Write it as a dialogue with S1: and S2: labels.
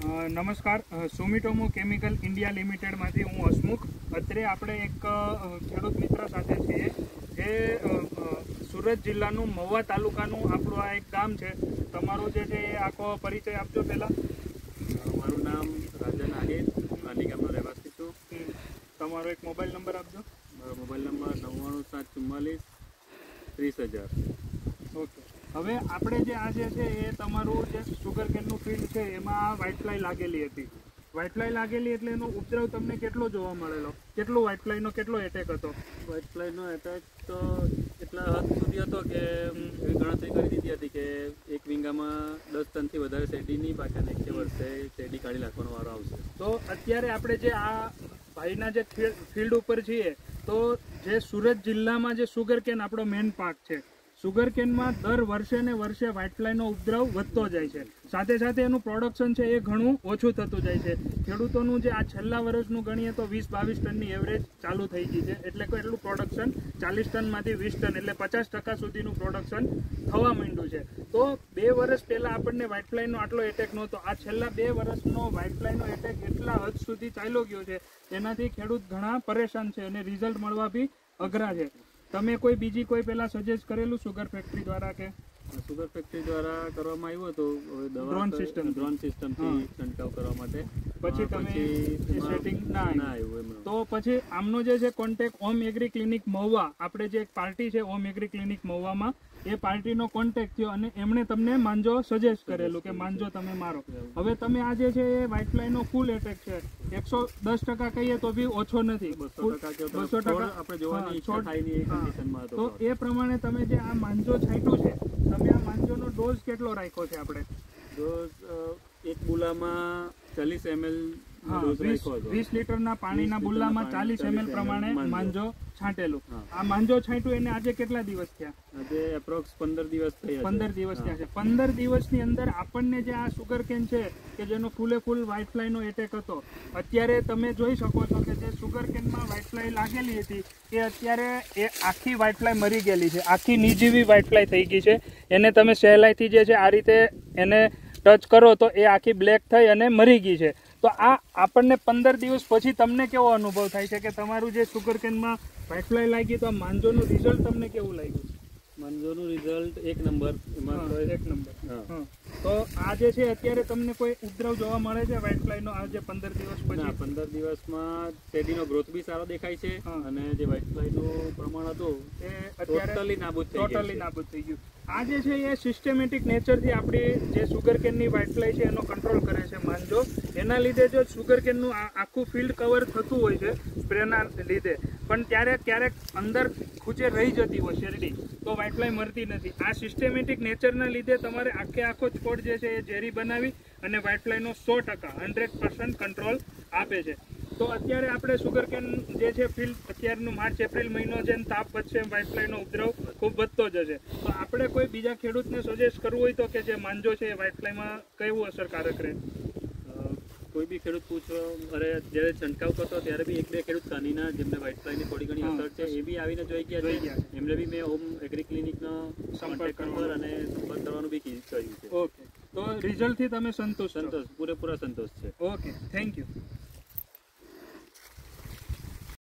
S1: નમસ્કાર. સુમિટોમો chemical India લિમિટેડમાંથી હું હસમુખ. અત્રે આપણે એક ખેડૂત મિત્ર સાથે છીએ જે સુરત જિલ્લાનું મહુવા તાલુકાનું આપણું આ એક ગામ છે. તમારો જે છે એ આખો પરિચય આપજો પહેલાં.
S2: મારું નામ રાજન આહિર. ગાંધી ગામનો રહેવાસી છું.
S1: તમારો એક મોબાઈલ નંબર આપજો.
S2: મારો મોબાઈલ નંબર નવ્વાણું સાત ચુમ્માલીસ ત્રીસ હજાર.
S1: ઓકે. હવે આપણે જે આજે છે એ તમારું જે સુગર કેનનું ફિલ્ડ છે એમાં વ્હાઇટફ્લાય લાગેલી હતી. વ્હાઇટફ્લાય લાગેલી એટલે એનો ઉપદ્રવ તમને કેટલો જોવા મળેલો? કેટલો વ્હાઇટફ્લાયનો કેટલો એટેક હતો?
S2: વ્હાઇટફ્લાયનો એટેક તો એટલા હદ સુધી હતો કે એવી ગણતરી કરી દીધી હતી કે એક વિંગામાં દસ ટનથી વધારે શેરડીની અને એક વર્ષે શેરડી કાઢી નાખવાનો વારો આવશે.
S1: તો અત્યારે આપણે જે આ ભાઈના જે ફિલ્ડ ઉપર છીએ તો જે સુરત જિલ્લામાં જે સુગર કેન આપણો મેઇન પાક છે સુગર કેનમાં દર વર્ષે ને વર્ષે વ્હાઇટ ફ્લાયનો ઉપદ્રવ વધતો જાય છે. સાથે સાથે એનું પ્રોડક્શન છે એ ઘણું ઓછું થતું જાય છે. ખેડૂતોનું જે આ છેલ્લા વર્ષનું ગણીએ તો વીસ બાવીસ ટનની એવરેજ ચાલુ થઈ ગઈ છે. એટલે કે એટલું પ્રોડક્શન ચાલીસ ટનમાંથી વીસ ટન એટલે પચાસ ટકા સુધીનું પ્રોડક્શન થવા માંડ્યું છે. તો બે વર્ષ પહેલાં આપણને વ્હાઇટ ફ્લાયનો આટલો એટેક નહોતો. આ છેલ્લા બે વર્ષનો વ્હાઇટ ફ્લાયનો એટેક એટલા હદ સુધી ચાલ્યો ગયો છે. તેનાથી ખેડૂત ઘણા પરેશાન છે અને રિઝલ્ટ મળવા બી અઘરા છે. તમે કોઈ બીજી કોઈ પેલા સજેસ્ટ કરેલું સુગર ફેક્ટરી દ્વારા કે
S2: સુગર ફેક્ટરી દ્વારા કરવામાં આવ્યું હતું. ડ્રોન સિસ્ટમ ડ્રોન
S1: હા.
S2: છંટકાવ કરવા માટે.
S1: પછી તમે setting ના આવ્યું.
S2: એમનું.
S1: તો પછી આમનો જે છે contact Om agri clinic Mahuva આપણે જે એક પાર્ટી છે ઓમ એગ્રી ક્લિનિક મહુવામાં એ પાર્ટીનો કોન્ટેક્ટ થયો અને એમણે તમને માંજો સજેસ્ટ કરેલું કે માંજો તમે મારો. હવે તમે આ જે છે એ વ્હાઇટ ફ્લાયનો ફૂલ એટેક છે. એકસો દસ ટકા કહીએ તો બી ઓછો નથી.
S2: બસો ટકા આપણે જોવાની
S1: તો એ પ્રમાણે તમે જે આ માંજો છાંટ્યું છે તમે આ માંજોનો ડોઝ કેટલો રાખ્યો છે આપણે?
S2: ડોઝ એક બુલામાં ચાલીસ એમએલ
S1: વીસ લીટરના પાણીના બુલ્લામાં ચાલીસ એમએલ પ્રમાણે
S2: માંજો.
S1: છાંટેલું. આ માંજો છાંટ્યું એને આજે કેટલા દિવસ થયા?
S2: આજે એપ્રોક્સ પંદર દિવસ થયા
S1: પંદર દિવસ. થયા છે. પંદર દિવસની અંદર આપણને જે આ સુગર કેન છે કે જેનો ફૂલે ફૂલ વ્હાઇટ ફ્લાયનો એટેક હતો અત્યારે તમે જોઈ શકો છો કે જે સુગર કેનમાં વ્હાઇટ ફ્લાય લાગેલી હતી એ અત્યારે એ આખી વ્હાઇટ ફ્લાય મરી ગયેલી છે. આખી નિજીવી વ્હાઇટ ફ્લાય થઈ ગઈ છે. એને તમે સહેલાઈથી જે છે આ રીતે એને ટચ કરો તો એ આખી બ્લેક થઈ અને મરી ગઈ છે. તો આ આપણને પંદર દિવસ પછી તમને કેવો અનુભવ થાય છે કે તમારું જે સુગર કેનમાં ફ્લાય લાગી તો આ માંજોનું રિઝલ્ટ તમને કેવું લાગ્યું?
S2: મંજોનું રિઝલ્ટ એક નંબર. એમાં
S1: એક નંબર. તો આ જે છે અત્યારે તમને કોઈ ઉપદ્રવ જોવા મળે છે વ્હાઇટ ફ્લાય નો આ જે પંદર દિવસ પછી?
S2: પંદર દિવસમાં શેરડીનો ગ્રોથ બી સારો દેખાય છે. અને જે વ્હાઇટ ફ્લાયનું પ્રમાણ હતું
S1: એ
S2: ટોટલી નાબૂદ
S1: ટોટલી નાબૂદ થઈ ગયું. આ જે છે એ સિસ્ટમેટિક નેચરથી આપણી જે સુગર કેનની વ્હાઇટ ફ્લાય છે એનો કંટ્રોલ કરે છે માનજો એના લીધે જો સુગર કેનનું આખું ફિલ્ડ કવર થતું હોય છે સ્પ્રેના લીધે. પણ ત્યારે ક્યારેક અંદર ખૂચે રહી જતી હોય શેરડી, તો વાઇટફ્લાય મરતી નથી. આ સિસ્ટમેટિક નેચરના લીધે તમારે આખે આખો છોડ જે છે એ ઝેરી બનાવી અને વાઇટફ્લાયનો સો ટકા હંડ્રેડ પર્સન્ટ કંટ્રોલ આપે છે. તો અત્યારે આપણે સુગર કેન જે છે ફિલ્ડ અત્યારનું માર્ચ, એપ્રિલ મહિનો છે તાપ વધશે વાઇટફ્લાયનો ઉપદ્રવ ખૂબ વધતો જશે. તો આપણે કોઈ બીજા ખેડૂતને સજેસ્ટ કરવું હોય તો કે જે માંજો છે એ વાઇટફ્લાયમાં કેવું અસરકારક રહે?
S2: કોઈ બી ખેડૂત પૂછો અરે જ્યારે છંટકાવ કરતો ત્યારે બી એક બે ખેડૂત કાનીના જેમને વ્હાઇટ ફ્લાયની થોડી ઘણી. અસર છે એ બી આવીને જોઈ ગયા
S1: જોઈ
S2: છે.
S1: ગયા.
S2: એમને બી મેં હોમ એગ્રી ક્લિનિકનો
S1: સંપર્ક
S2: નંબર અને સંપર્ક કરવાનું બી કહ્યું છે.
S1: ઓકે તો રિઝલ્ટથી તમે સંતોષ
S2: સંતોષ. પૂરેપૂરા સંતોષ છે.
S1: Okay thank you